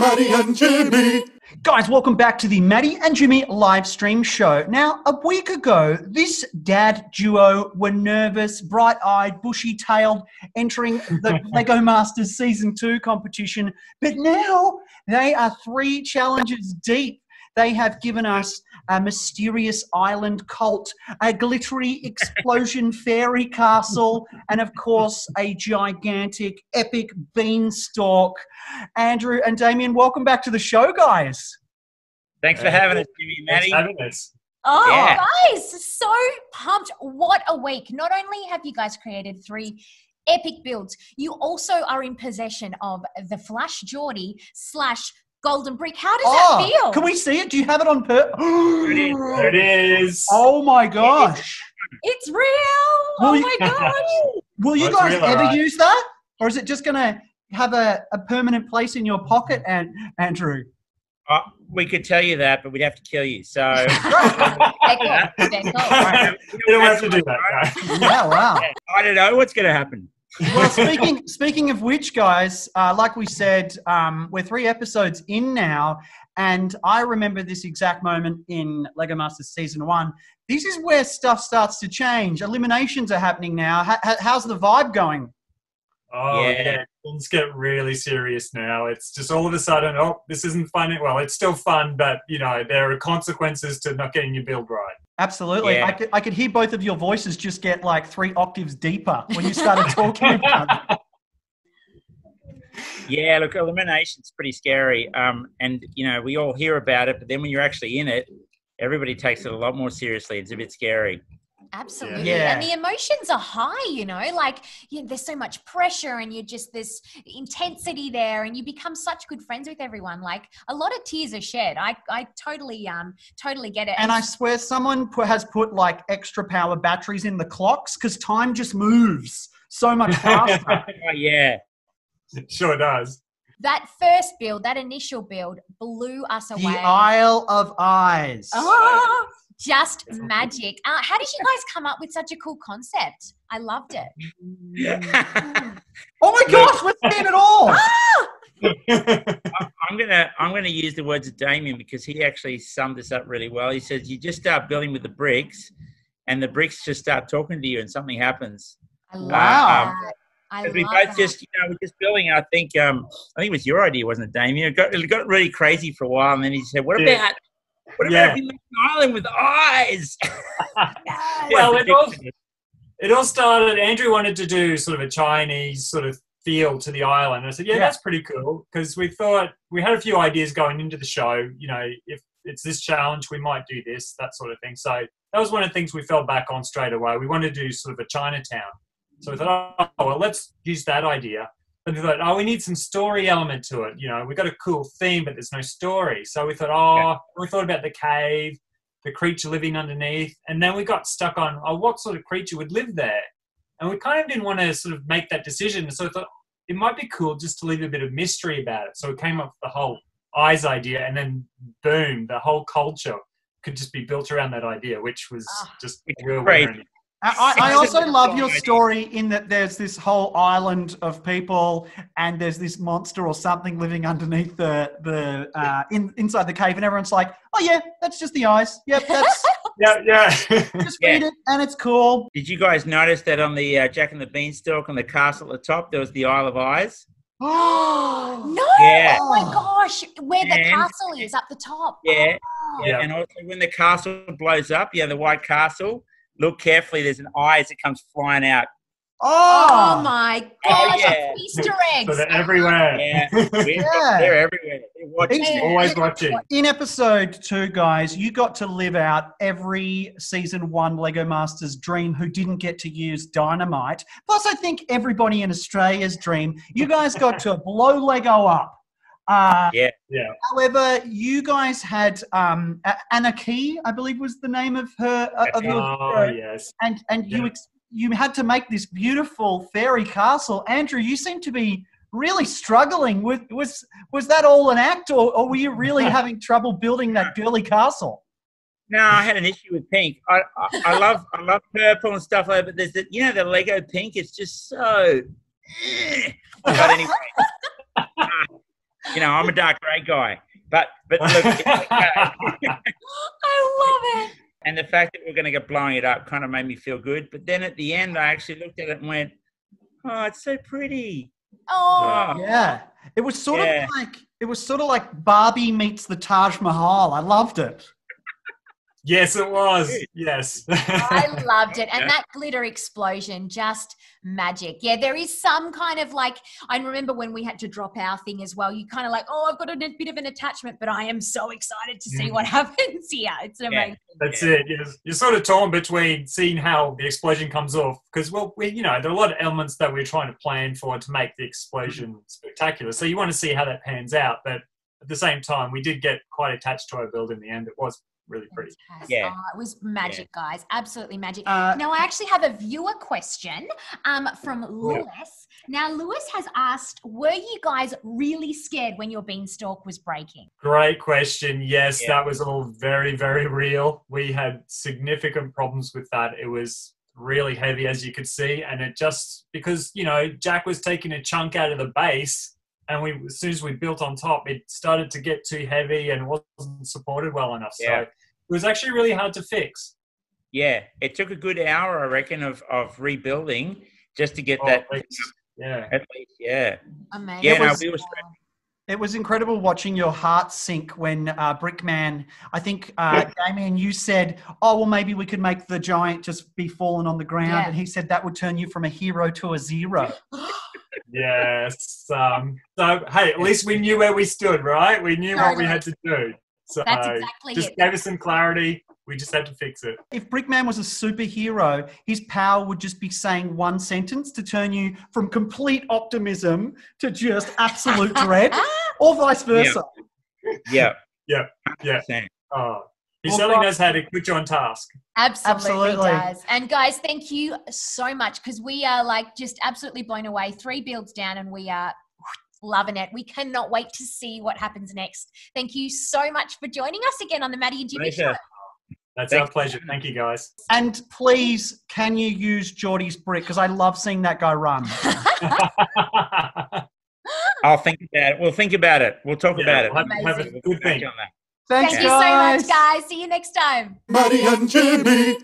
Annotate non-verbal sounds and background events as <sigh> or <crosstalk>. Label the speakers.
Speaker 1: Maddy and Jimmy.
Speaker 2: Guys, welcome back to the Maddy and Jimmy live stream show. Now, a week ago, this dad duo were nervous, bright eyed, bushy tailed, entering the <laughs> Lego Masters Season 2 competition. But now they are three challenges deep. They have given us a mysterious island cult, a glittery <laughs> explosion fairy castle, and of course, a gigantic, epic beanstalk. Andrew and Damien, welcome back to the show, guys.
Speaker 3: Thanks for having us, Jimmy,
Speaker 4: Thanks
Speaker 3: Maddy.
Speaker 4: for having us.
Speaker 5: Oh,
Speaker 3: Yeah.
Speaker 5: guys, so pumped. What a week. Not only have you guys created three epic builds, you also are in possession of the Flash Jordy slash Golden Brick. How does that ah, feel?
Speaker 2: Oh, can we see it? Do you have it on per? <gasps>
Speaker 4: There it is.
Speaker 2: Oh my gosh!
Speaker 5: It's real.
Speaker 2: Will
Speaker 5: oh
Speaker 2: you-
Speaker 5: my <laughs> gosh.
Speaker 2: Will you
Speaker 4: oh, Well,
Speaker 2: guys
Speaker 4: real,
Speaker 2: ever
Speaker 4: alright.
Speaker 2: use that, or is it just going to have a, a permanent place in your pocket? And Andrew,
Speaker 3: Oh, we could tell you that, but we'd have to kill you. So <laughs> <laughs>
Speaker 5: They're cool. They're cool.
Speaker 4: you don't have to do that. No.
Speaker 2: yeah, wow.
Speaker 3: I don't know what's going to happen.
Speaker 2: Well, speaking speaking of which, guys, uh, like we said, um, we're three episodes in now, and I remember this exact moment in Lego Masters season one. This is where stuff starts to change. Eliminations are happening now. H- h- how's the vibe going?
Speaker 4: Oh
Speaker 3: Yeah.
Speaker 4: yeah. things get really serious now. It's just all of a sudden, oh, this isn't fun. Well, it's still fun, but you know there are consequences to not getting your build right.
Speaker 2: Absolutely.
Speaker 3: Yeah.
Speaker 2: I, could, I could hear both of your voices just get like three octaves deeper when you started <laughs> talking about it.
Speaker 3: Yeah, look, elimination's pretty scary. Um, and you know, we all hear about it, but then when you're actually in it, everybody takes it a lot more seriously. It's a bit scary.
Speaker 5: Absolutely.
Speaker 2: Yeah.
Speaker 5: And the emotions are high, you know, like you there's so much pressure and you're just this intensity there and you become such good friends with everyone. Like a lot of tears are shed. I, I totally um totally get it.
Speaker 2: And I swear someone put, has put like extra power batteries in the clocks because time just moves so much <laughs> faster.
Speaker 3: Oh, yeah.
Speaker 4: It sure does.
Speaker 5: that first build, that initial build blew us away.
Speaker 2: the Isle of Eyes.
Speaker 5: Oh, just magic. Uh, how did you guys come up with such a cool concept? I loved it. <laughs>
Speaker 2: Oh my gosh, we're seeing it all. <laughs> <laughs>
Speaker 3: I'm gonna I'm gonna use the words of Damien because he actually summed this up really well. He says you just start building with the bricks, and the bricks just start talking to you, and something happens.
Speaker 5: I love
Speaker 2: Wow.
Speaker 5: that. I
Speaker 3: Because we both
Speaker 5: that.
Speaker 3: just, you know, we're just building. I think, um, I think it was your idea, wasn't it, Damien? It got, it got really crazy for a while, and then he said, "What
Speaker 4: Yeah.
Speaker 3: about, what about
Speaker 4: Yeah.
Speaker 3: if we make an island with eyes?" <laughs>
Speaker 4: Well, it all, it all started. Andrew wanted to do sort of a Chinese sort of feel to the island. I said, yeah,
Speaker 2: Yeah.
Speaker 4: that's pretty cool because we thought we had a few ideas going into the show. You know, if it's this challenge, we might do this, that sort of thing. So that was one of the things we fell back on straight away. We wanted to do sort of a Chinatown. So we thought, oh, well, let's use that idea. But we thought, oh, we need some story element to it. You know, we've got a cool theme, but there's no story. So we thought, oh, we thought about the cave, the creature living underneath, and then we got stuck on, oh, what sort of creature would live there? And we kind of didn't want to sort of make that decision. So I thought it might be cool just to leave a bit of mystery about it. So we came up with the whole eyes idea, and then boom, the whole culture could just be built around that idea, which was
Speaker 5: Ah.
Speaker 4: just
Speaker 3: It's
Speaker 4: a real
Speaker 3: great.
Speaker 4: Winner.
Speaker 2: I, I also love your story in that there's this whole island of people and there's this monster or something living underneath the the uh, in, inside the cave and everyone's like, oh yeah, that's just the eyes. Yep, that's <laughs>
Speaker 4: Yeah, yeah. <laughs>
Speaker 2: just feed it and it's cool.
Speaker 3: Did you guys notice that on the uh, Jack and the Beanstalk on the castle at the top there was the Isle of Eyes?
Speaker 5: Oh <gasps> no!
Speaker 3: Yeah.
Speaker 5: Oh my gosh, where the castle is up the top.
Speaker 3: Yeah.
Speaker 5: Oh.
Speaker 4: Yeah.
Speaker 3: And also when the castle blows up, yeah, the White Castle. Look carefully. There's an eye as it comes flying out.
Speaker 5: Oh,
Speaker 2: Oh,
Speaker 5: my
Speaker 3: Oh, yeah.
Speaker 5: Easter eggs.
Speaker 4: so they're everywhere.
Speaker 3: Yeah, <laughs>
Speaker 2: Yeah.
Speaker 3: they're everywhere. They're watching.
Speaker 2: Easter-
Speaker 4: Always watching.
Speaker 2: In episode two, guys, you got to live out every season one Lego Masters dream who didn't get to use dynamite. Plus, I think everybody in Australia's dream. You guys got to blow Lego up. Uh,
Speaker 3: Yeah.
Speaker 4: Yeah.
Speaker 2: However, you guys had um, A- Anarchy, I believe was the name of her uh, of your
Speaker 4: Oh,
Speaker 2: hero,
Speaker 4: yes.
Speaker 2: and and you ex- you had to make this beautiful fairy castle. Andrew, you seem to be really struggling with was was that all an act, or, or were you really <laughs> having trouble building that girly castle?
Speaker 3: No, I had an issue with pink. I, I, I love I love purple and stuff like that, but there's the, you know the Lego pink. It's just so. eh. But anyway, <laughs> you know, I'm a dark grey guy. But but look. <laughs>
Speaker 5: I love it.
Speaker 3: and the fact that we're going to get blowing it up kind of made me feel good. But then at the end, I actually looked at it and went, "Oh, it's so pretty."
Speaker 5: Oh,
Speaker 2: Yeah. It was sort
Speaker 3: Yeah.
Speaker 2: of like it was sort of like Barbie meets the Taj Mahal. I loved it.
Speaker 4: Yes, it was. Yes. <laughs>
Speaker 5: I loved it. And
Speaker 3: Yeah.
Speaker 5: that glitter explosion, just magic. Yeah, there is some kind of like, I remember when we had to drop our thing as well, you kind of like, oh, I've got a bit of an attachment, but I am so excited to see
Speaker 4: Mm.
Speaker 5: what <laughs> happens here. It's
Speaker 3: Yeah.
Speaker 5: amazing.
Speaker 4: That's
Speaker 3: Yeah.
Speaker 4: it. You're, you're sort of torn between seeing how the explosion comes off because, well, we, you know, there are a lot of elements that we're trying to plan for to make the explosion spectacular. So you want to see how that pans out, but at the same time, we did get quite attached to our build in the end. It was really pretty.
Speaker 5: Fantastic.
Speaker 3: Yeah.
Speaker 5: Oh, it was magic, guys. Absolutely magic.
Speaker 2: Uh,
Speaker 5: now, I actually have a viewer question um, from Lewis. Now, Lewis has asked, were you guys really scared when your beanstalk was breaking?
Speaker 4: Great question. Yes,
Speaker 3: Yeah.
Speaker 4: that was all very, very real. We had significant problems with that. It was really heavy, as you could see, and it just because you know Jack was taking a chunk out of the base, and we as soon as we built on top, it started to get too heavy and wasn't supported well enough. So
Speaker 3: Yeah.
Speaker 4: it was actually really hard to fix.
Speaker 3: Yeah, it took a good hour, I reckon, of of rebuilding just to get
Speaker 4: Oh,
Speaker 3: that.
Speaker 4: thanks. Yeah.
Speaker 3: At least, yeah.
Speaker 5: Amazing.
Speaker 3: Yeah,
Speaker 2: no,
Speaker 3: we were
Speaker 2: It was incredible watching your heart sink when uh, Brickman, I think, uh, Damien, you said, oh, well, maybe we could make the giant just be fallen on the ground.
Speaker 5: Yeah.
Speaker 2: And he said that would turn you from a hero to a zero. <gasps> <laughs>
Speaker 4: Yes. Um, so hey, at least we knew where we stood, right? We knew what we had to do. So
Speaker 5: That's exactly
Speaker 4: just
Speaker 5: it.
Speaker 4: gave us some clarity. We just had to fix it.
Speaker 2: If Brickman was a superhero, his power would just be saying one sentence to turn you from complete optimism to just absolute dread, <laughs> or vice versa.
Speaker 3: Yeah.
Speaker 4: Yeah, yeah.
Speaker 3: 100%.
Speaker 4: Oh, he
Speaker 2: Well,
Speaker 4: certainly knows how to put you on task.
Speaker 5: Absolutely,
Speaker 2: Absolutely.
Speaker 5: does. And guys, thank you so much because we are like just absolutely blown away. Three builds down, and we are loving it. We cannot wait to see what happens next. Thank you so much for joining us again on the Maddy and Jimmy
Speaker 3: Pleasure.
Speaker 5: show.
Speaker 4: That's
Speaker 3: Thanks.
Speaker 4: our pleasure. Thank you, guys.
Speaker 2: And please, can you use Jordy's brick? Because I love seeing that guy run. <laughs> <laughs>
Speaker 3: I'll think about it. We'll think about it. We'll talk
Speaker 4: Yeah,
Speaker 3: about it.
Speaker 4: we'll have, have a good thing.
Speaker 3: On that.
Speaker 2: Thanks,
Speaker 5: Thank you so much, guys. See you next time.
Speaker 1: Maddy and Jimmy.